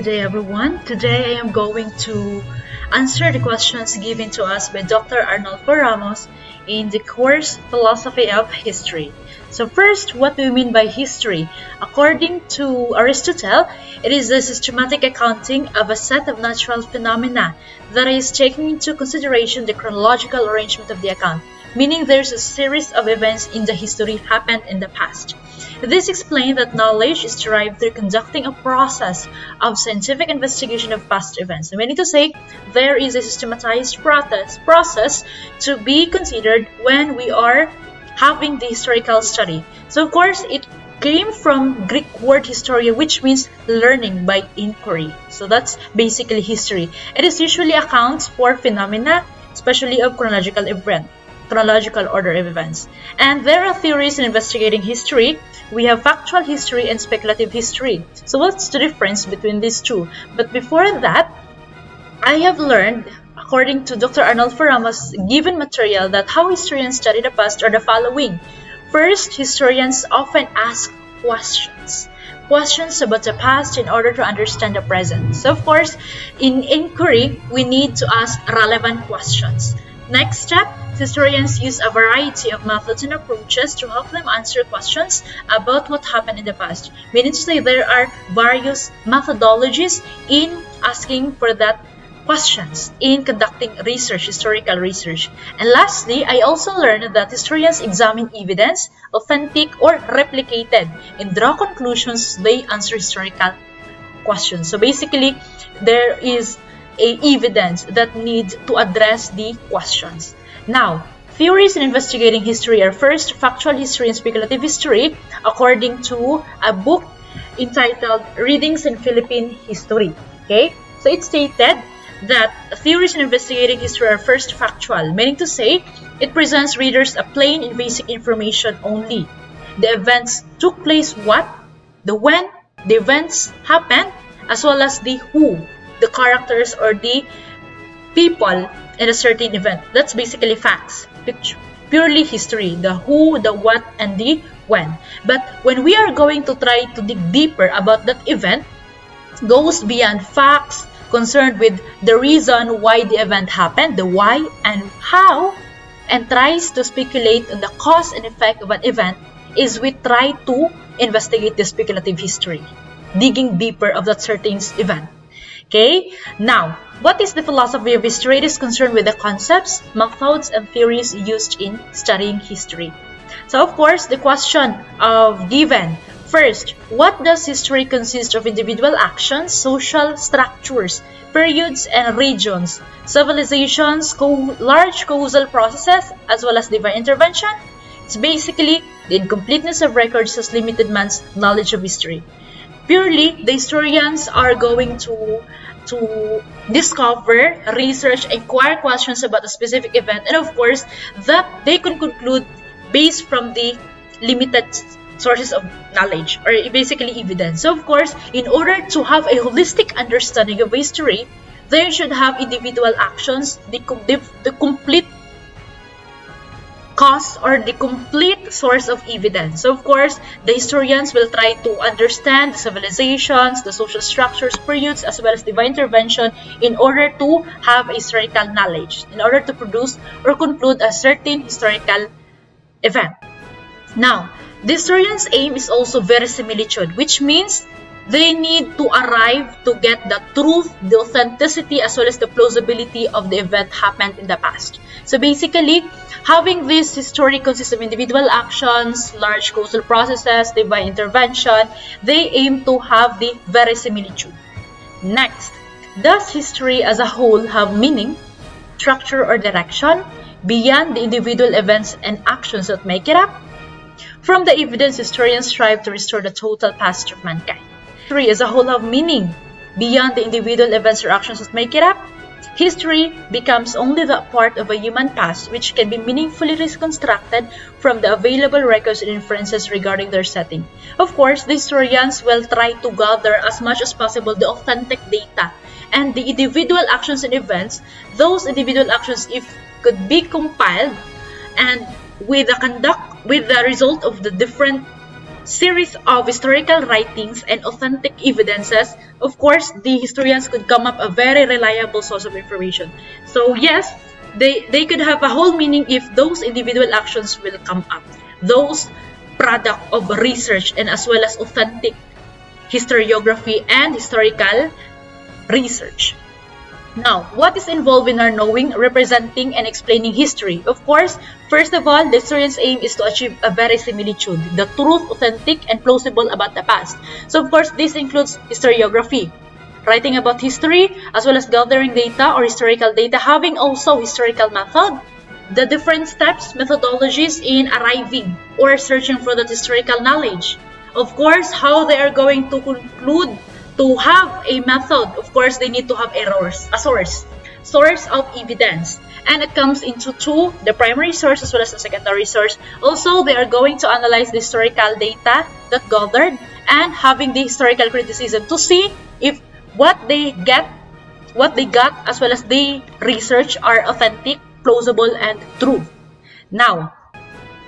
Good day, everyone. Today I am going to answer the questions given to us by Dr. Arnolfo Ramos in the course Philosophy of History. So first, what do we mean by history? According to Aristotle, it is a systematic accounting of a set of natural phenomena that is taking into consideration the chronological arrangement of the account, meaning there's a series of events in the history happened in the past. This explains that knowledge is derived through conducting a process of scientific investigation of past events. Meaning to say, there is a systematized process, process to be considered when we are having the historical study. So of course, it came from Greek word historia, which means learning by inquiry. So that's basically history. It is usually accounts for phenomena, especially of chronological event, chronological order of events. And there are theories in investigating history we have factual history and speculative history. So what's the difference between these two? But before that, I have learned, according to Dr. Arnolfo Ramos' given material, that how historians study the past are the following. First, historians often ask questions. Questions about the past in order to understand the present. So of course, in inquiry, we need to ask relevant questions. Next step, historians use a variety of methods and approaches to help them answer questions about what happened in the past. Meaning to say there are various methodologies in asking for that questions in conducting research, historical research. And lastly, I also learned that historians examine evidence, authentic or replicated, and draw conclusions they answer historical questions. So basically, there is a evidence that needs to address the questions. Now, theories in investigating history are first factual history and speculative history according to a book entitled Readings in Philippine History. Okay, so it stated that theories in investigating history are first factual, meaning to say it presents readers a plain and basic information only. The events took place what, the when, the events happened, as well as the who, the characters or the people in a certain event. That's basically facts, purely history, the who, the what, and the when. But when we are going to try to dig deeper about that event, goes beyond facts, concerned with the reason why the event happened, the why and how, and tries to speculate on the cause and effect of an event, is we try to investigate the speculative history, digging deeper of that certain event. Okay, now, what is the philosophy of history? It is concerned with the concepts, methods, and theories used in studying history. So, of course, the question of given First, what does history consist of individual actions, social structures, periods, and regions, civilizations, co large causal processes, as well as divine intervention? It's basically the incompleteness of records has limited man's knowledge of history purely the historians are going to to discover, research, inquire questions about a specific event, and of course, that they can conclude based from the limited sources of knowledge or basically evidence. So, of course, in order to have a holistic understanding of history, they should have individual actions, the, the, the complete cause or the complete source of evidence. So of course, the historians will try to understand the civilizations, the social structures, periods, as well as divine intervention in order to have historical knowledge, in order to produce or conclude a certain historical event. Now, the historian's aim is also verisimilitude, which means they need to arrive to get the truth, the authenticity, as well as the plausibility of the event happened in the past. So basically, having this history consists of individual actions, large causal processes, divine intervention, they aim to have the verisimilitude. Next, does history as a whole have meaning, structure, or direction beyond the individual events and actions that make it up? From the evidence, historians strive to restore the total past of mankind history as a whole of meaning beyond the individual events or actions that make it up. History becomes only the part of a human past which can be meaningfully reconstructed from the available records and inferences regarding their setting. Of course, the historians will try to gather as much as possible the authentic data and the individual actions and events, those individual actions if could be compiled and with the conduct with the result of the different series of historical writings and authentic evidences, of course, the historians could come up a very reliable source of information. So yes, they, they could have a whole meaning if those individual actions will come up. Those product of research and as well as authentic historiography and historical research. Now, what is involved in our knowing, representing, and explaining history? Of course, first of all, the historian's aim is to achieve a verisimilitude, the truth, authentic, and plausible about the past. So, of course, this includes historiography, writing about history, as well as gathering data or historical data, having also historical method, the different steps, methodologies in arriving or searching for that historical knowledge. Of course, how they are going to conclude to have a method, of course, they need to have errors, a source, source of evidence. And it comes into two, the primary source as well as the secondary source. Also, they are going to analyze the historical data that gathered and having the historical criticism to see if what they get, what they got as well as the research are authentic, plausible, and true. Now,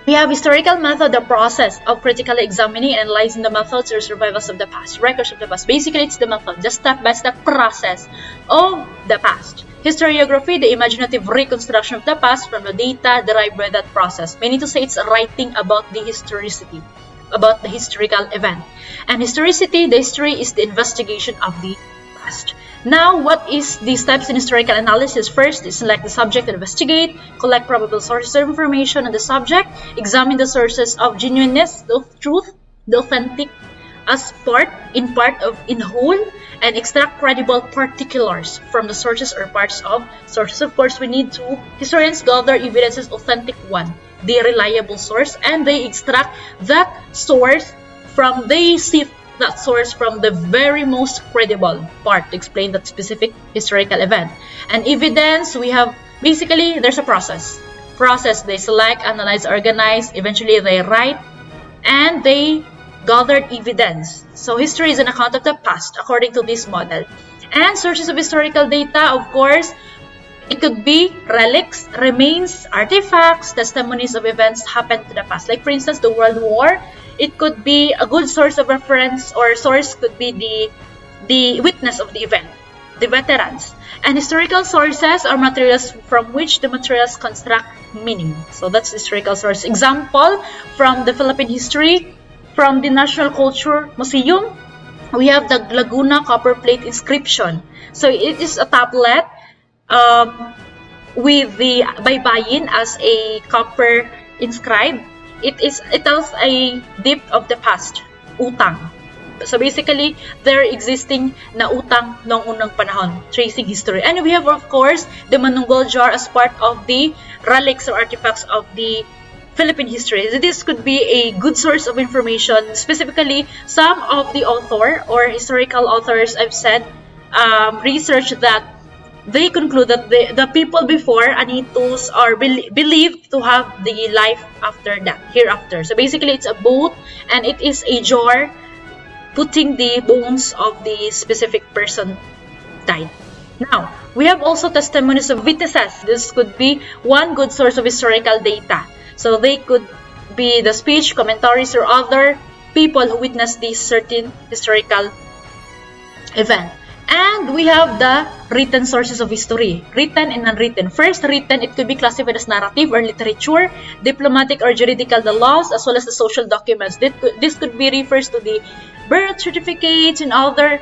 we have historical method, the process of critically examining and analyzing the methods or survivals of the past, records of the past. Basically, it's the method, the step-by-step -step process of the past. Historiography, the imaginative reconstruction of the past from the data derived by that process. Meaning to say it's writing about the historicity, about the historical event. And historicity, the history is the investigation of the past. Now, what is the steps in historical analysis? First select the subject investigate, collect probable sources of information on the subject, examine the sources of genuineness, the truth, the authentic as part, in part of, in whole, and extract credible particulars from the sources or parts of sources. Of course, we need to, historians gather evidences authentic one, the reliable source, and they extract that source from, they sift that source from the very most credible part to explain that specific historical event. And evidence, we have basically there's a process. Process they select, analyze, organize, eventually they write, and they gathered evidence. So history is an account of the past according to this model. And sources of historical data, of course, it could be relics, remains, artifacts, testimonies of events happened to the past. Like for instance, the World War it could be a good source of reference or source could be the the witness of the event, the veterans. And historical sources are materials from which the materials construct meaning. So that's historical source. Example from the Philippine history, from the National Culture Museum, we have the Laguna copper plate inscription. So it is a tablet um, with the baybayin as a copper inscribed it is it tells a deep of the past, utang. So basically, they're existing na utang noong unang panahon, tracing history. And we have, of course, the Manunggul jar as part of the relics or artifacts of the Philippine history. This could be a good source of information. Specifically, some of the author or historical authors I've said um, research that they conclude that the, the people before Anitos are be believed to have the life after that, hereafter. So basically, it's a boat and it is a jar putting the bones of the specific person died. Now, we have also testimonies of witnesses. This could be one good source of historical data. So they could be the speech, commentaries, or other people who witnessed this certain historical event. And we have the written sources of history, written and unwritten. First, written, it could be classified as narrative or literature, diplomatic or juridical, the laws, as well as the social documents. This could be refers to the birth certificates and other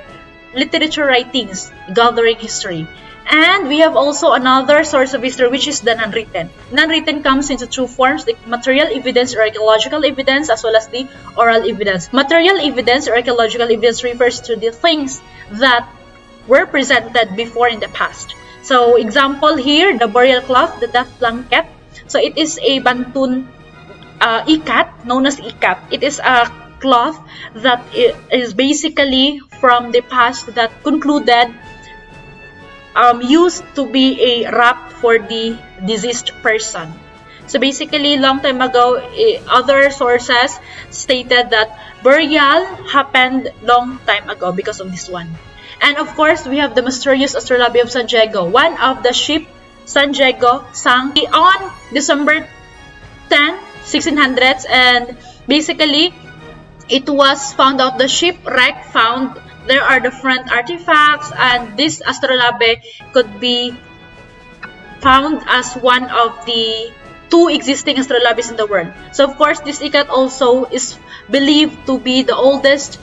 literature writings, gathering history. And we have also another source of history, which is the non-written. Non-written comes into two forms, the material evidence or archaeological evidence, as well as the oral evidence. Material evidence or archaeological evidence refers to the things that were presented before in the past. So example here, the burial cloth, the death blanket. So it is a Banton uh, ikat, known as ikat. It is a cloth that is basically from the past that concluded um, used to be a wrap for the deceased person. So basically, long time ago, other sources stated that burial happened long time ago because of this one. And of course, we have the mysterious astrolabe of San Diego. One of the ship, San Diego, sank on December 10, 1600s. And basically, it was found out the shipwreck found there are different artifacts and this astrolabe could be found as one of the two existing astrolabes in the world. So of course this ikat also is believed to be the oldest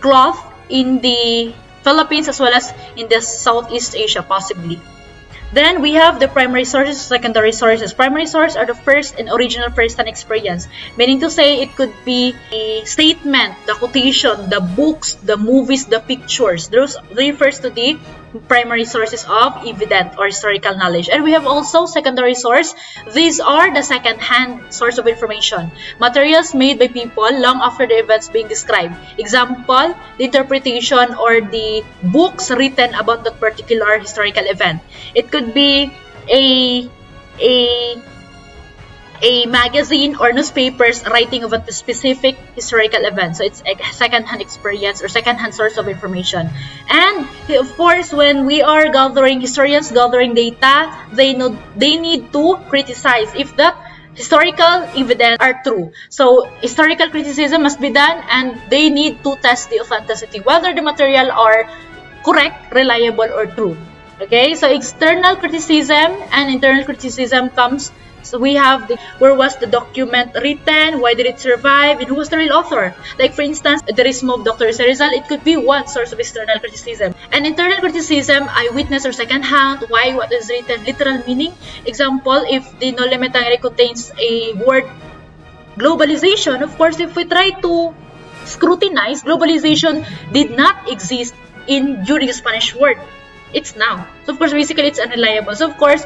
cloth in the Philippines as well as in the Southeast Asia possibly. Then we have the primary sources, secondary sources. Primary sources are the first and original first-hand experience, meaning to say it could be a statement, the quotation, the books, the movies, the pictures. Those refers to the primary sources of evident or historical knowledge. And we have also secondary source. These are the second-hand source of information. Materials made by people long after the events being described. Example, the interpretation or the books written about that particular historical event. It could be a a a magazine or newspapers writing of a specific historical event. So it's a second-hand experience or second-hand source of information. And of course, when we are gathering historians gathering data, they know they need to criticize if that historical evidence are true. So historical criticism must be done and they need to test the authenticity whether the material are correct, reliable or true. Okay, so external criticism and internal criticism comes so we have the where was the document written, why did it survive, and who was the real author. Like for instance, the of Dr. Rizal, it could be one source of external criticism. And internal criticism, eyewitness or second hand, why what is written, literal meaning. Example, if the Noli Me Tangere contains a word globalization, of course, if we try to scrutinize, globalization did not exist in during the Spanish word. It's now. So of course, basically, it's unreliable. So of course,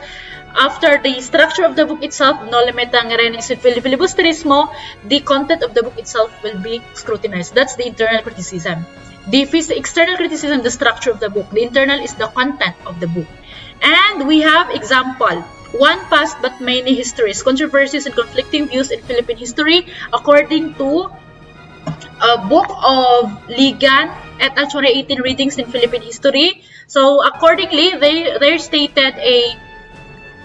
after the structure of the book itself, Noli Me Tangere and filibusterismo, the content of the book itself will be scrutinized. That's the internal criticism. The external criticism, the structure of the book. The internal is the content of the book. And we have example. One past but many histories, controversies and conflicting views in Philippine history according to a book of Ligan et al. 2018 readings in Philippine history. So accordingly, they, they stated a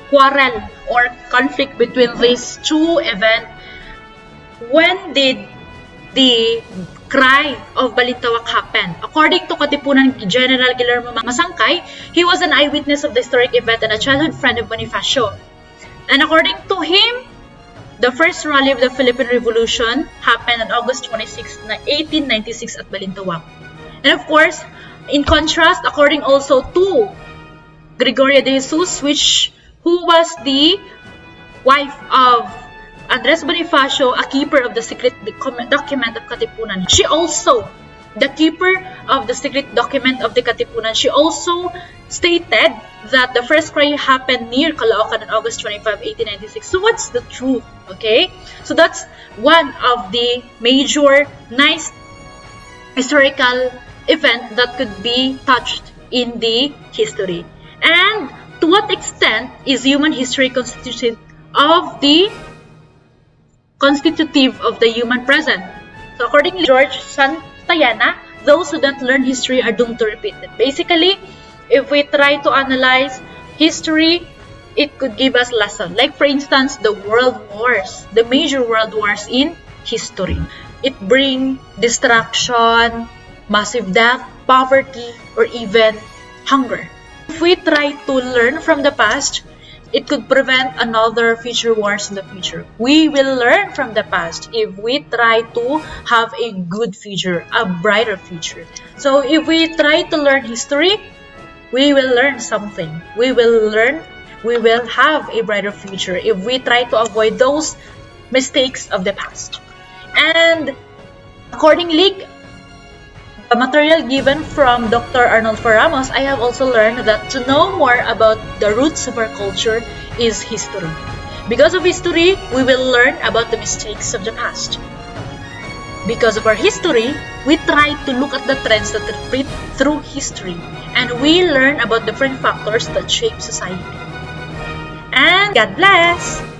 quarrel or conflict between these two events. When did the cry of Balintawak happen? According to Katipunan General Guillermo Masangkay, he was an eyewitness of the historic event and a childhood friend of Bonifacio. And according to him, the first rally of the Philippine Revolution happened on August 26, 1896 at Balintawak. And of course, in contrast, according also to Gregoria de Jesus, which who was the wife of Andres Bonifacio, a keeper of the secret document of Katipunan. She also, the keeper of the secret document of the Katipunan, she also stated that the first cry happened near Caloocan on August 25, 1896. So what's the truth? Okay, so that's one of the major nice historical event that could be touched in the history. And what extent is human history constituted of the constitutive of the human present? So according to George Santayana, those who don't learn history are doomed to repeat it. Basically, if we try to analyze history, it could give us lesson. Like for instance, the world wars, the major world wars in history. It bring destruction, massive death, poverty, or even hunger. If we try to learn from the past, it could prevent another future wars in the future. We will learn from the past if we try to have a good future, a brighter future. So if we try to learn history, we will learn something. We will learn, we will have a brighter future if we try to avoid those mistakes of the past. And accordingly, the material given from Dr. Arnulfo Ramos, I have also learned that to know more about the roots of our culture is history. Because of history, we will learn about the mistakes of the past. Because of our history, we try to look at the trends that repeat through history, and we learn about different factors that shape society. And God bless!